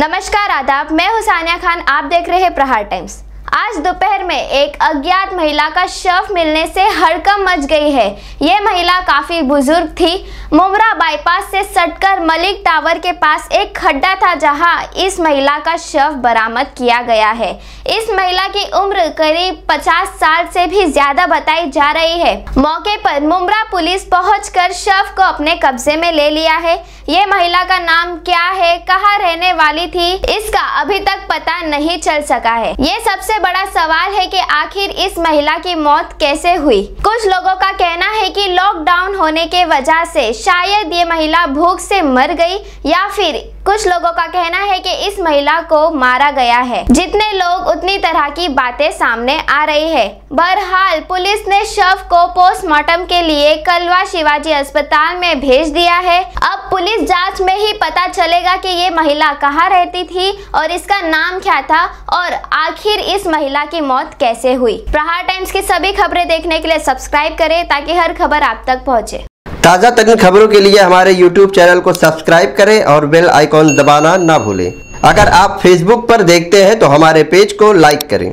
नमस्कार, आदाब। मैं हुसानिया खान। आप देख रहे हैं प्रहार टाइम्स। आज दोपहर में एक अज्ञात महिला का शव मिलने से हड़कम मच गई है। ये महिला काफ़ी बुज़ुर्ग थी। मुमरा बाईपास से सटकर मलिक टावर के पास एक खड्डा था, जहाँ इस महिला का शव बरामद किया गया है। इस महिला की उम्र करीब 50 साल से भी ज़्यादा बताई जा रही है। मौके पर मुमरा पुलिस पहुंचकर शव को अपने कब्जे में ले लिया है। ये महिला का नाम क्या है कहाँ रहने वाली थी, इसका अभी तक पता नहीं चल सका है। ये सबसे बड़ा सवाल है कि आखिर इस महिला की मौत कैसे हुई? कुछ लोगों का कहना है कि लॉकडाउन होने के वजह से शायद ये महिला भूख से मर गई या फिर कुछ लोगों का कहना है कि इस महिला को मारा गया है। जितने लोग उतनी तरह की बातें सामने आ रही है। बहरहाल, पुलिस ने शव को पोस्टमार्टम के लिए कलवा शिवाजी अस्पताल में भेज दिया है। अब पुलिस जाँच में ही पता चलेगा कि ये महिला कहाँ रहती थी और इसका नाम क्या था और आखिर इस महिला की मौत कैसे हुई। प्रहार टाइम्स की सभी खबरें देखने के लिए सब्सक्राइब करें ताकि हर खबर आप तक पहुँचे। ताज़ा तरीन खबरों के लिए हमारे YouTube चैनल को सब्सक्राइब करें और बेल आइकॉन दबाना ना भूलें। अगर आप Facebook पर देखते हैं तो हमारे पेज को लाइक करें।